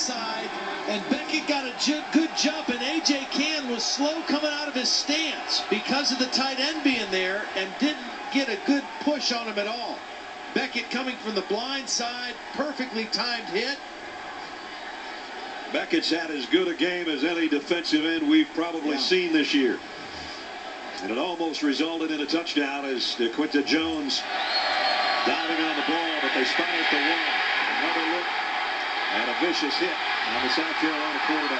side, and Bequette got a ju- good jump, and A.J. Cann was slow coming out of his stance because of the tight end being there and didn't get a good push on him at all. Bequette coming from the blind side, perfectly timed hit. Bequette's had as good a game as any defensive end we've probably Yeah. seen this year. And it almost resulted in a touchdown as Quinta Jones diving on the ball, but they spot it at the one. Another and a vicious hit on the South Carolina quarterback.